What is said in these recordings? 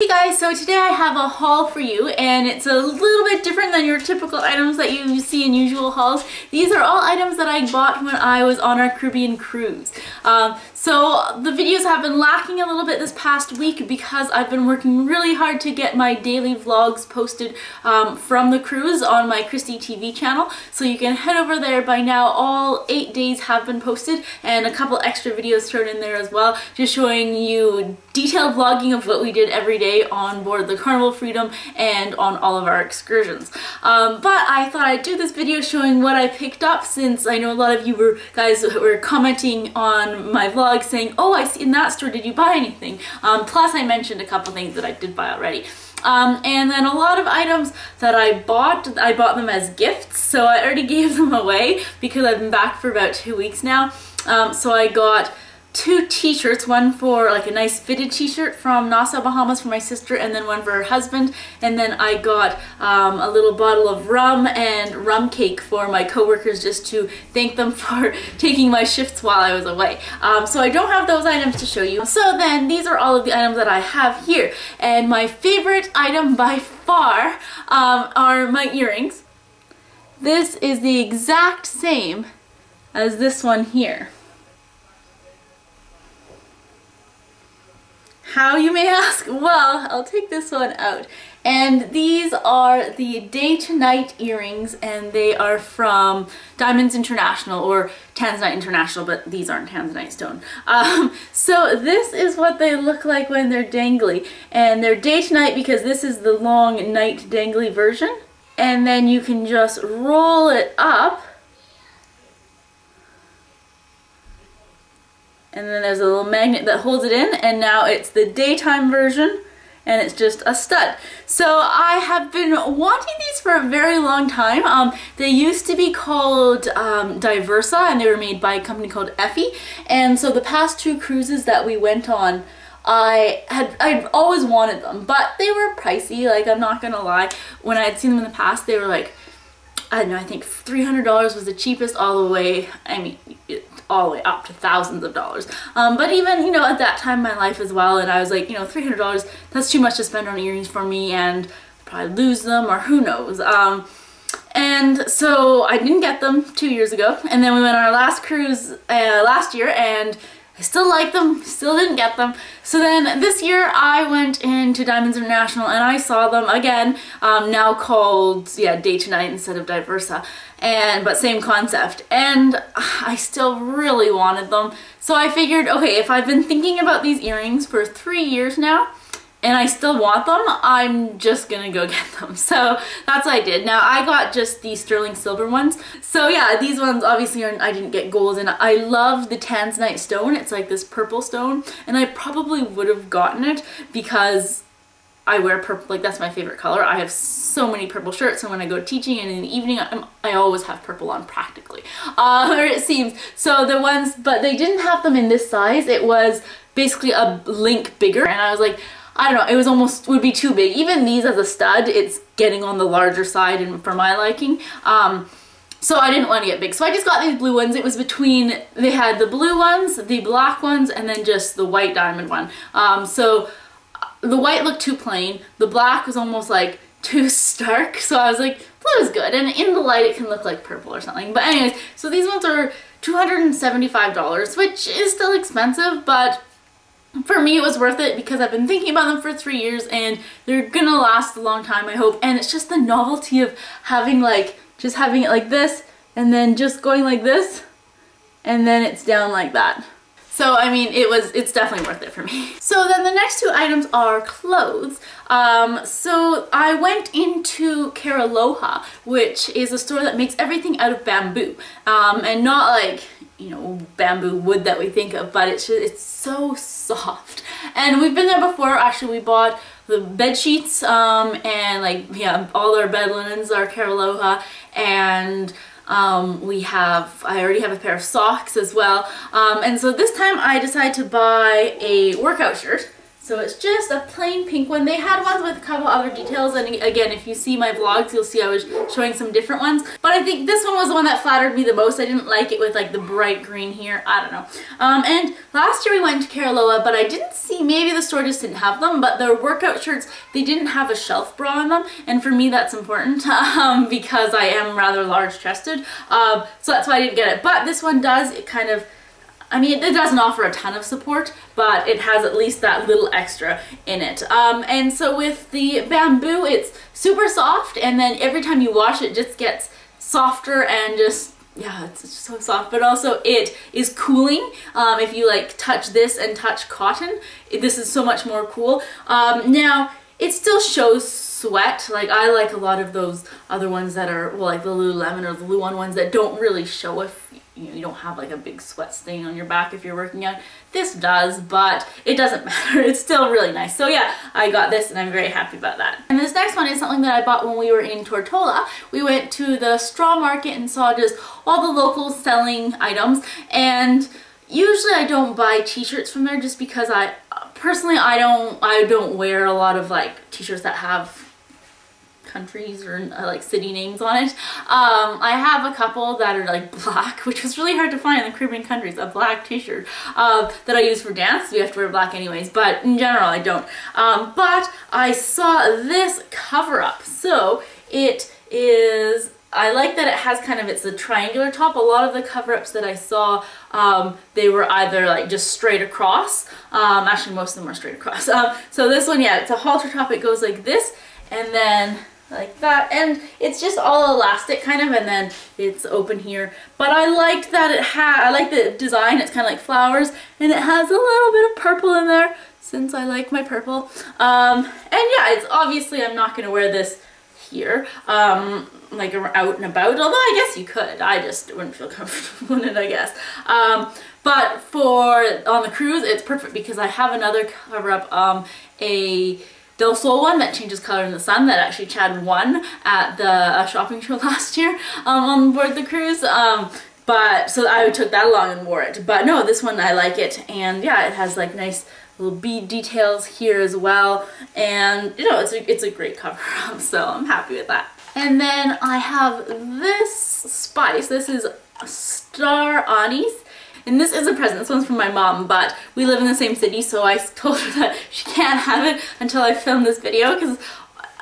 Hey guys, so today I have a haul for you and it's a little bit different than your typical items that you see in usual hauls. These are all items that I bought when I was on our Caribbean cruise. Um, so the videos have been lacking a little bit this past week because I've been working really hard to get my daily vlogs posted um, from the cruise on my Christy TV channel. So you can head over there by now. All eight days have been posted and a couple extra videos thrown in there as well, just showing you detailed vlogging of what we did every day on board the Carnival Freedom and on all of our excursions. Um, but I thought I'd do this video showing what I picked up since I know a lot of you were guys were commenting on my vlog saying, oh, I see in that store, did you buy anything? Um, plus I mentioned a couple things that I did buy already. Um, and then a lot of items that I bought, I bought them as gifts, so I already gave them away because I've been back for about two weeks now. Um, so I got two t-shirts, one for like a nice fitted t-shirt from Nassau, Bahamas for my sister and then one for her husband. And then I got um, a little bottle of rum and rum cake for my coworkers just to thank them for taking my shifts while I was away. Um, so I don't have those items to show you. So then these are all of the items that I have here. And my favorite item by far um, are my earrings. This is the exact same as this one here. How you may ask? Well, I'll take this one out. And these are the day to night earrings and they are from Diamonds International or Tanzanite International, but these aren't Tanzanite stone. Um, so this is what they look like when they're dangly. And they're day to night because this is the long night dangly version. And then you can just roll it up and then there's a little magnet that holds it in and now it's the daytime version and it's just a stud. So I have been wanting these for a very long time. Um, they used to be called um, Diversa and they were made by a company called Effy and so the past two cruises that we went on I had I'd always wanted them but they were pricey like I'm not gonna lie when I had seen them in the past they were like I don't know I think $300 was the cheapest all the way I mean all the way up to thousands of dollars. Um, but even, you know, at that time in my life as well, and I was like, you know, $300, that's too much to spend on earrings for me, and probably lose them, or who knows. Um, and so I didn't get them two years ago, and then we went on our last cruise uh, last year, and I still like them, still didn't get them. So then this year I went into Diamonds International and I saw them again, um, now called, yeah, Day to Night instead of Diversa, and but same concept. And I still really wanted them. So I figured, okay, if I've been thinking about these earrings for three years now, and I still want them, I'm just gonna go get them. So that's what I did. Now I got just the sterling silver ones. So yeah, these ones obviously are, I didn't get gold and I love the tanzanite stone. It's like this purple stone and I probably would have gotten it because I wear purple, like that's my favorite color. I have so many purple shirts and when I go teaching and in the evening I'm, i always have purple on practically, uh, or it seems. So the ones, but they didn't have them in this size. It was basically a link bigger and I was like, I don't know, it was almost, would be too big. Even these as a stud, it's getting on the larger side and for my liking. Um, so I didn't want to get big. So I just got these blue ones. It was between, they had the blue ones, the black ones, and then just the white diamond one. Um, so uh, the white looked too plain. The black was almost like too stark. So I was like, blue is good. And in the light, it can look like purple or something. But anyways, so these ones are $275, which is still expensive, but for me it was worth it because I've been thinking about them for three years and they're gonna last a long time I hope and it's just the novelty of having like just having it like this and then just going like this and then it's down like that. So I mean it was it's definitely worth it for me. So then the next two items are clothes. Um, so I went into Cariloha which is a store that makes everything out of bamboo um, and not like you know, bamboo wood that we think of, but it's just, it's so soft. And we've been there before. Actually, we bought the bed sheets um, and like, yeah, all our bed linens are Cariloha and um, we have, I already have a pair of socks as well. Um, and so this time I decided to buy a workout shirt. So it's just a plain pink one. They had ones with a couple other details and again if you see my vlogs you'll see I was showing some different ones. But I think this one was the one that flattered me the most. I didn't like it with like the bright green here. I don't know. Um, and last year we went to Cariloha but I didn't see, maybe the store just didn't have them, but their workout shirts, they didn't have a shelf bra in them. And for me that's important um, because I am rather large chested. Um, so that's why I didn't get it. But this one does, it kind of I mean, it doesn't offer a ton of support, but it has at least that little extra in it. Um, and so with the bamboo, it's super soft, and then every time you wash it, just gets softer and just yeah, it's just so soft, but also it is cooling. Um, if you like touch this and touch cotton, this is so much more cool. Um, now, it still shows sweat. Like I like a lot of those other ones that are, well, like the Lululemon or the Luon ones that don't really show if you, know, you don't have like a big sweat stain on your back if you're working out. This does, but it doesn't matter. It's still really nice. So yeah, I got this and I'm very happy about that. And this next one is something that I bought when we were in Tortola. We went to the straw market and saw just all the locals selling items and usually I don't buy t-shirts from there just because I personally I don't I don't wear a lot of like t-shirts that have countries or uh, like city names on it. Um, I have a couple that are like black, which was really hard to find in the Caribbean countries, a black t-shirt uh, that I use for dance. We have to wear black anyways, but in general I don't. Um, but I saw this cover up. So it is I like that it has kind of, it's a triangular top. A lot of the cover-ups that I saw, um, they were either like just straight across. Um, actually, most of them are straight across. Um, so this one, yeah, it's a halter top. It goes like this, and then like that and it's just all elastic kind of and then it's open here. But I liked that it had I like the design it's kind of like flowers and it has a little bit of purple in there since I like my purple. Um, and yeah it's obviously I'm not gonna wear this here um, like out and about although I guess you could I just wouldn't feel comfortable in it I guess. Um, but for on the cruise it's perfect because I have another cover up um, a Del Sol one that changes color in the sun that actually Chad won at the uh, shopping show last year um, on board the cruise. Um, but so I took that along and wore it. But no, this one I like it. And yeah, it has like nice little bead details here as well. And you know, it's a, it's a great cover up. So I'm happy with that. And then I have this spice. This is Star Anise. And this is a present. This one's from my mom, but we live in the same city, so I told her that she can't have it until I film this video because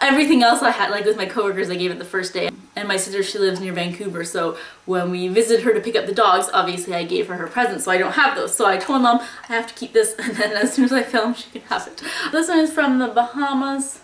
everything else I had, like with my coworkers, I gave it the first day. And my sister, she lives near Vancouver, so when we visited her to pick up the dogs, obviously I gave her her present, so I don't have those. So I told mom I have to keep this, and then as soon as I film, she can have it. This one is from the Bahamas.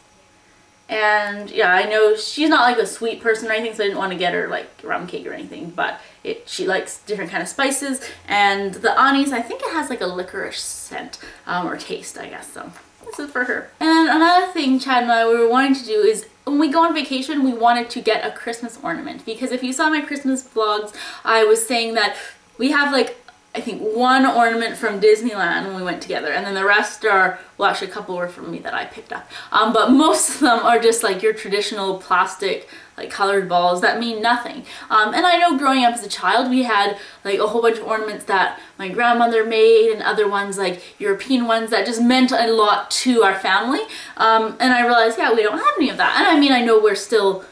And yeah, I know she's not like a sweet person or anything, so I didn't want to get her like rum cake or anything, but it she likes different kind of spices. And the anise, I think it has like a licorice scent um, or taste, I guess, so this is for her. And another thing Chad and I were wanting to do is when we go on vacation, we wanted to get a Christmas ornament because if you saw my Christmas vlogs, I was saying that we have like I think one ornament from Disneyland when we went together and then the rest are, well actually a couple were from me that I picked up. Um, but most of them are just like your traditional plastic like colored balls that mean nothing. Um, and I know growing up as a child we had like a whole bunch of ornaments that my grandmother made and other ones like European ones that just meant a lot to our family. Um, and I realized yeah we don't have any of that. And I mean I know we're still,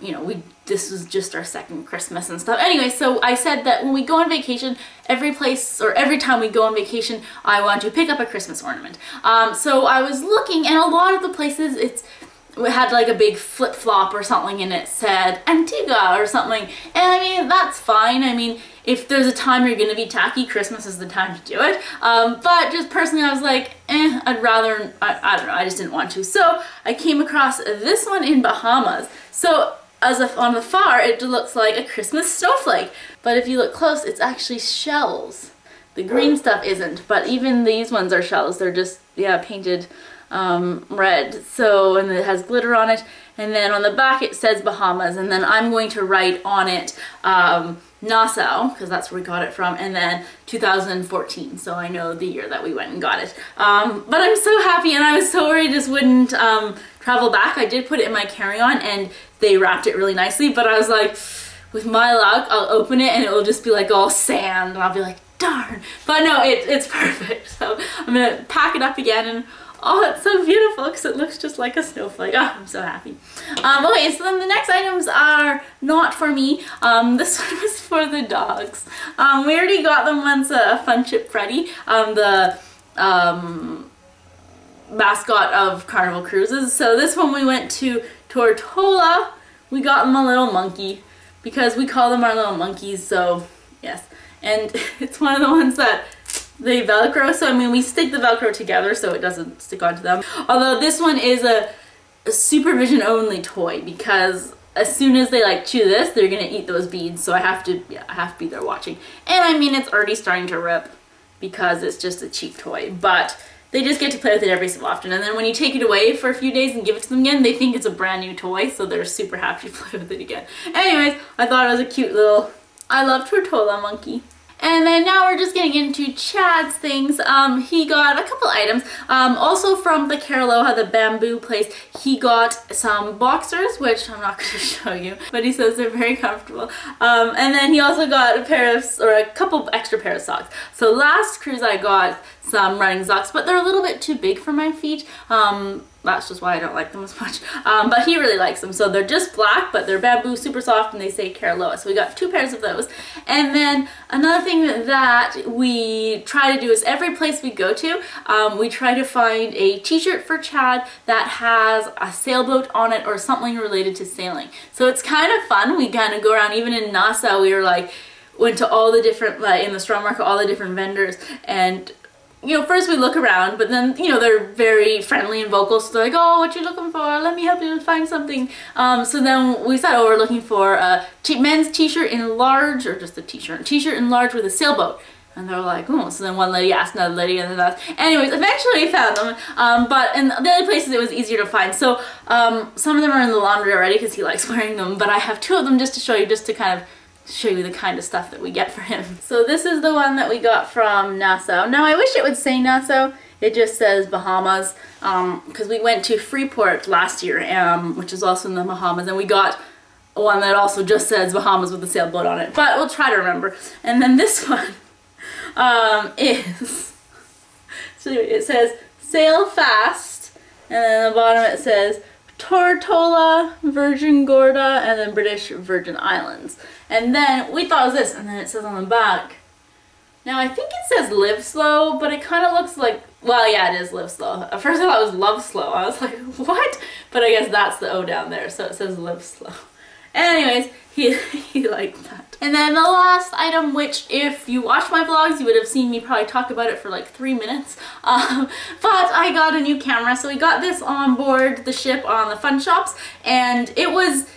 you know, we this was just our second Christmas and stuff. Anyway, so I said that when we go on vacation, every place or every time we go on vacation, I want to pick up a Christmas ornament. Um, so I was looking and a lot of the places it's it had like a big flip-flop or something and it said Antigua or something. And I mean, that's fine. I mean, if there's a time you're going to be tacky, Christmas is the time to do it. Um, but just personally, I was like, eh, I'd rather, I, I don't know, I just didn't want to. So I came across this one in Bahamas. So as if on the far it looks like a Christmas snowflake. But if you look close, it's actually shells. The green stuff isn't, but even these ones are shells. They're just, yeah, painted um, red. So, and it has glitter on it. And then on the back it says Bahamas. And then I'm going to write on it um, Nassau, because that's where we got it from, and then 2014, so I know the year that we went and got it. Um, but I'm so happy, and I was so worried this wouldn't um, travel back. I did put it in my carry-on, and they wrapped it really nicely, but I was like, with my luck, I'll open it, and it will just be like all sand, and I'll be like, darn. But no, it, it's perfect, so I'm gonna pack it up again, and Oh, it's so beautiful because it looks just like a snowflake. Oh, I'm so happy. Um, okay, so then the next items are not for me. Um, this one was for the dogs. Um, we already got them once a Fun Ship Freddy, um, the um, mascot of Carnival Cruises. So this one we went to Tortola. We got them a little monkey because we call them our little monkeys. So yes, and it's one of the ones that they velcro so I mean we stick the velcro together so it doesn't stick onto them although this one is a, a supervision only toy because as soon as they like chew this they're gonna eat those beads so I have to yeah, I have to be there watching and I mean it's already starting to rip because it's just a cheap toy but they just get to play with it every so often and then when you take it away for a few days and give it to them again they think it's a brand new toy so they're super happy to play with it again anyways I thought it was a cute little I love Tortola monkey and then now we're just getting into Chad's things. Um, he got a couple items. Um, also from the Cariloha, the bamboo place, he got some boxers, which I'm not going to show you, but he says they're very comfortable. Um, and then he also got a pair of, or a couple extra pair of socks. So last cruise I got some running socks, but they're a little bit too big for my feet. Um, that's just why I don't like them as much. Um, but he really likes them. So they're just black, but they're bamboo, super soft, and they say Cariloha. So we got two pairs of those. And then another thing that we try to do is every place we go to, um, we try to find a t-shirt for Chad that has a sailboat on it or something related to sailing. So it's kind of fun. We kind of go around, even in Nassau, we were like, went to all the different, like in the straw market, all the different vendors and you know, first we look around, but then, you know, they're very friendly and vocal, so they're like, oh, what you looking for? Let me help you find something. Um, so then we sat over looking for a men's t-shirt in large, or just a t-shirt, t-shirt in large with a sailboat. And they're like, oh, so then one lady asked another lady, and then that's, anyways, eventually we found them, um, but in the other places it was easier to find. So um, some of them are in the laundry already because he likes wearing them, but I have two of them just to show you, just to kind of show you the kind of stuff that we get for him. So this is the one that we got from Nassau. Now I wish it would say Nassau. It just says Bahamas because um, we went to Freeport last year, um, which is also in the Bahamas, and we got one that also just says Bahamas with a sailboat on it. But we'll try to remember. And then this one um, is, so it says sail fast, and then the bottom it says Tortola, Virgin Gorda, and then British Virgin Islands. And then we thought it was this, and then it says on the back. Now I think it says live slow, but it kind of looks like, well yeah it is live slow. At first I thought it was love slow. I was like, what? But I guess that's the O down there, so it says live slow. Anyways, he, he liked that. And then the last item, which if you watch my vlogs, you would have seen me probably talk about it for like three minutes. Um, but I got a new camera. So we got this on board the ship on the fun shops and it was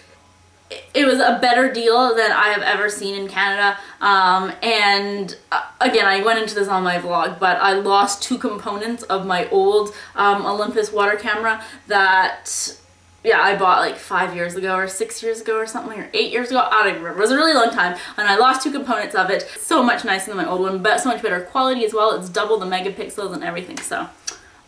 it was a better deal than I have ever seen in Canada. Um, and uh, again, I went into this on my vlog, but I lost two components of my old um, Olympus water camera that yeah, I bought like five years ago or six years ago or something, or eight years ago, I don't even remember. It was a really long time, and I lost two components of it. So much nicer than my old one, but so much better quality as well. It's double the megapixels and everything, so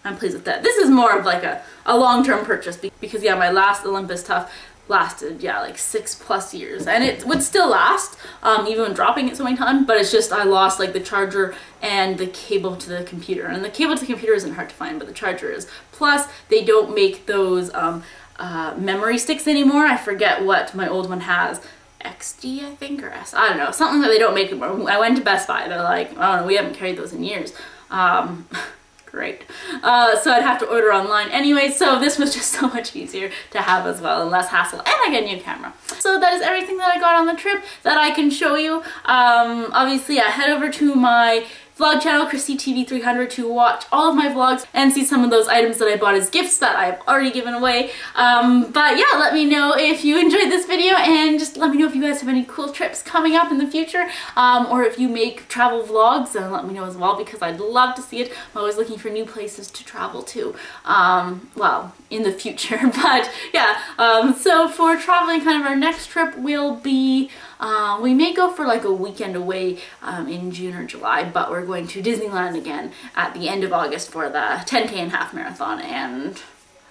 I'm pleased with that. This is more of like a, a long-term purchase because yeah, my last Olympus Tough lasted, yeah, like six plus years. And it would still last, um, even dropping it so many times, but it's just I lost like the charger and the cable to the computer. And the cable to the computer isn't hard to find, but the charger is. Plus, they don't make those um, uh, memory sticks anymore. I forget what my old one has. XD, I think, or S. I don't know. Something that they don't make anymore. I went to Best Buy. They're like, I don't know, we haven't carried those in years. Um, great. Uh, so I'd have to order online anyway, so this was just so much easier to have as well and less hassle. And I get a new camera. So that is everything that I got on the trip that I can show you. Um, obviously, I head over to my vlog channel, Christy TV 300 to watch all of my vlogs and see some of those items that I bought as gifts that I've already given away. Um, but yeah, let me know if you enjoyed this video and just let me know if you guys have any cool trips coming up in the future um, or if you make travel vlogs and let me know as well because I'd love to see it. I'm always looking for new places to travel to. Um, well, in the future, but yeah. Um, so for traveling kind of our next trip will be uh, we may go for like a weekend away um, in June or July, but we're going to Disneyland again at the end of August for the 10K and half marathon and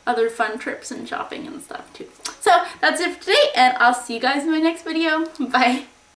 other fun trips and shopping and stuff too. So that's it for today and I'll see you guys in my next video. Bye.